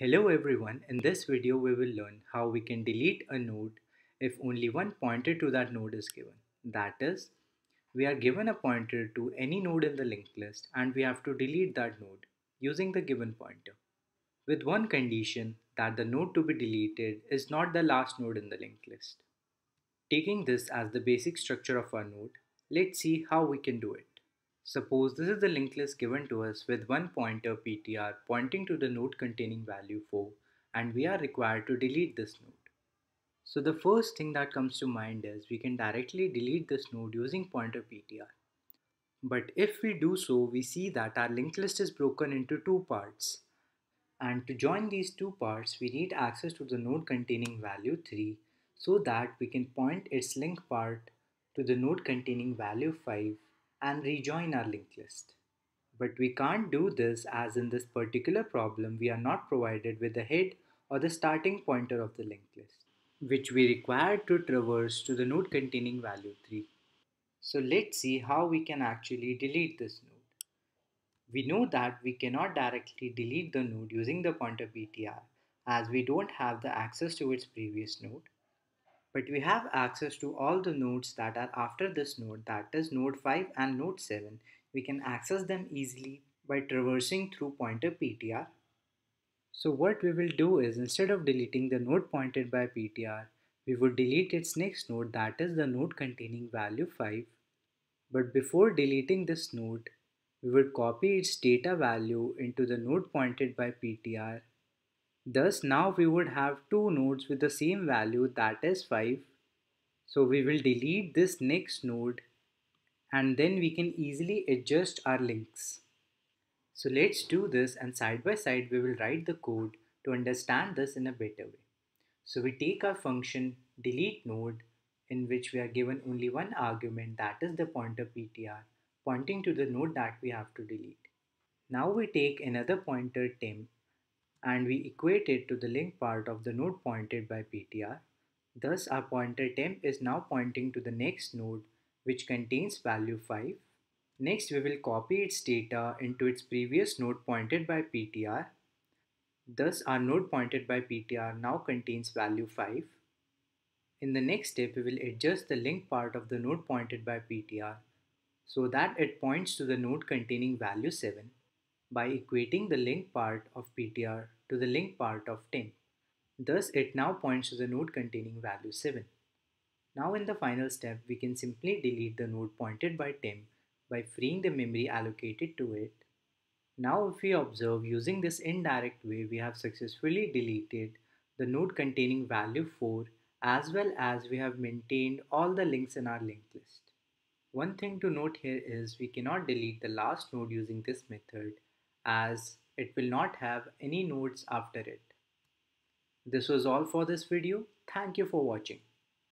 Hello everyone, in this video we will learn how we can delete a node if only one pointer to that node is given. That is, we are given a pointer to any node in the linked list and we have to delete that node using the given pointer. With one condition that the node to be deleted is not the last node in the linked list. Taking this as the basic structure of our node, let's see how we can do it. Suppose this is the linked list given to us with one pointer ptr pointing to the node containing value 4 and we are required to delete this node. So the first thing that comes to mind is we can directly delete this node using pointer ptr. But if we do so, we see that our linked list is broken into two parts. And to join these two parts, we need access to the node containing value 3 so that we can point its link part to the node containing value 5 and rejoin our linked list. But we can't do this as in this particular problem we are not provided with the head or the starting pointer of the linked list, which we require to traverse to the node containing value 3. So let's see how we can actually delete this node. We know that we cannot directly delete the node using the pointer ptr as we don't have the access to its previous node but we have access to all the nodes that are after this node that is node 5 and node 7 we can access them easily by traversing through pointer ptr so what we will do is instead of deleting the node pointed by ptr we would delete its next node that is the node containing value 5 but before deleting this node we would copy its data value into the node pointed by ptr Thus now we would have two nodes with the same value that is 5. So we will delete this next node and then we can easily adjust our links. So let's do this and side by side we will write the code to understand this in a better way. So we take our function delete node in which we are given only one argument that is the pointer ptr pointing to the node that we have to delete. Now we take another pointer temp and we equate it to the link part of the node pointed by ptr. Thus our pointer temp is now pointing to the next node which contains value 5. Next we will copy its data into its previous node pointed by ptr. Thus our node pointed by ptr now contains value 5. In the next step we will adjust the link part of the node pointed by ptr so that it points to the node containing value 7 by equating the link part of ptr to the link part of temp. Thus it now points to the node containing value 7. Now in the final step we can simply delete the node pointed by temp by freeing the memory allocated to it. Now if we observe using this indirect way we have successfully deleted the node containing value 4 as well as we have maintained all the links in our linked list. One thing to note here is we cannot delete the last node using this method as it will not have any nodes after it. This was all for this video. Thank you for watching.